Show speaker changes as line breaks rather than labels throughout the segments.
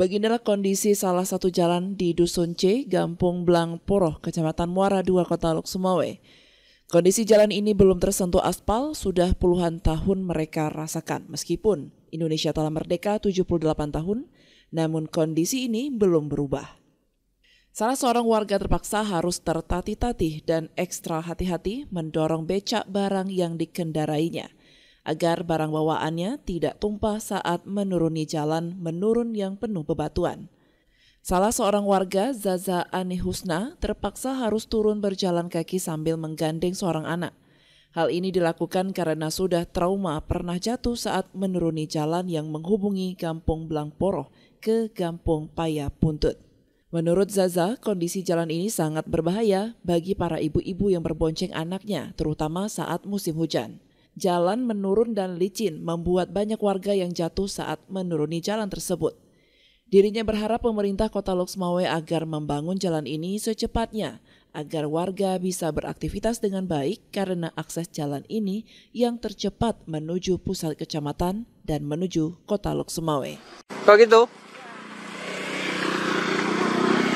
Beginilah kondisi salah satu jalan di Dusun C, Gampung Blang Poroh, Kecamatan Muara II, Kota Lok Sumawe. Kondisi jalan ini belum tersentuh aspal, sudah puluhan tahun mereka rasakan. Meskipun Indonesia telah merdeka 78 tahun, namun kondisi ini belum berubah. Salah seorang warga terpaksa harus tertatih-tatih dan ekstra hati-hati mendorong becak barang yang dikendarainya – agar barang bawaannya tidak tumpah saat menuruni jalan menurun yang penuh bebatuan. Salah seorang warga, Zaza Ani Husna, terpaksa harus turun berjalan kaki sambil menggandeng seorang anak. Hal ini dilakukan karena sudah trauma pernah jatuh saat menuruni jalan yang menghubungi Kampung Blangporoh ke Kampung Paya Puntut. Menurut Zaza, kondisi jalan ini sangat berbahaya bagi para ibu-ibu yang berbonceng anaknya, terutama saat musim hujan. Jalan menurun dan licin membuat banyak warga yang jatuh saat menuruni jalan tersebut. Dirinya berharap pemerintah kota Loksmawe agar membangun jalan ini secepatnya agar warga bisa beraktivitas dengan baik karena akses jalan ini yang tercepat menuju pusat kecamatan dan menuju kota Loksmawe.
Kok gitu?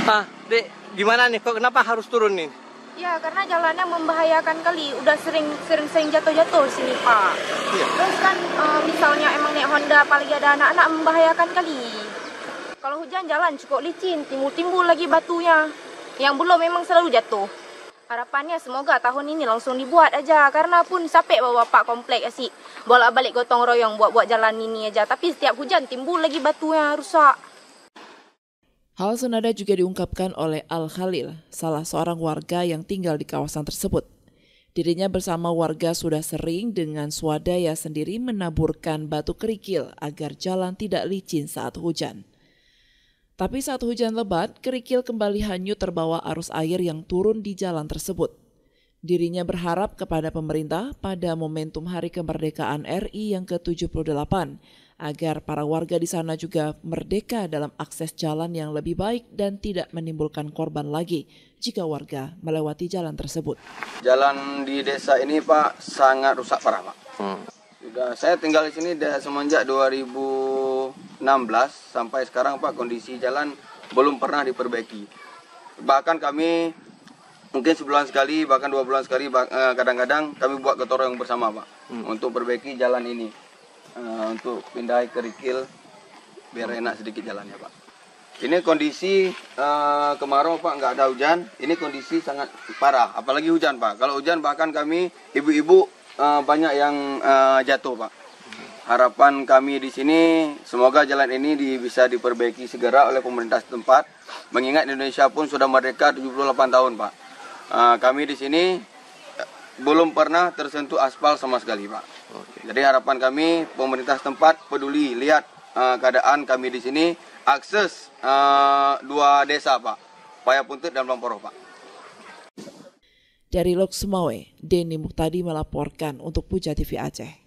Ah, Dek, gimana nih? Kok kenapa harus turun nih?
Ya, karena jalannya membahayakan kali. Udah sering sering sering jatuh-jatuh sini, Pak. Ya. Terus kan uh, misalnya emang naik Honda apalagi ada anak-anak membahayakan kali. Kalau hujan jalan cukup licin, timbul-timbul lagi batunya. Yang belum memang selalu jatuh. Harapannya semoga tahun ini langsung dibuat aja karena pun sampai bawa Pak komplek asik bolak-balik gotong royong buat-buat jalan ini aja tapi setiap hujan timbul lagi batunya rusak.
Hal senada juga diungkapkan oleh Al Khalil, salah seorang warga yang tinggal di kawasan tersebut. Dirinya bersama warga sudah sering dengan swadaya sendiri menaburkan batu kerikil agar jalan tidak licin saat hujan. Tapi saat hujan lebat, kerikil kembali hanyut terbawa arus air yang turun di jalan tersebut. Dirinya berharap kepada pemerintah pada momentum Hari Kemerdekaan RI yang ke-78 agar para warga di sana juga merdeka dalam akses jalan yang lebih baik dan tidak menimbulkan korban lagi jika warga melewati jalan tersebut.
Jalan di desa ini Pak sangat rusak parah Pak. Hmm. Sudah saya tinggal di sini dari semenjak 2016 sampai sekarang Pak kondisi jalan belum pernah diperbaiki. Bahkan kami mungkin sebulan sekali bahkan dua bulan sekali eh, kadang-kadang kami buat ketorong bersama Pak hmm. untuk perbaiki jalan ini uh, untuk pindah kerikil biar enak sedikit jalannya pak. Ini kondisi uh, kemarau pak nggak ada hujan. Ini kondisi sangat parah, apalagi hujan pak. Kalau hujan bahkan kami ibu-ibu uh, banyak yang uh, jatuh pak. Harapan kami di sini semoga jalan ini di, bisa diperbaiki segera oleh pemerintah setempat. Mengingat Indonesia pun sudah merdeka 78 tahun pak. Uh, kami di sini belum pernah tersentuh aspal sama sekali Pak. Oke. Jadi harapan kami pemerintah setempat peduli lihat uh, keadaan kami di sini akses uh, dua desa Pak, Payapuntut dan Lamporoh Pak.
Dari Lok Sumawe, Denny Muktadi melaporkan untuk Puja TV Aceh.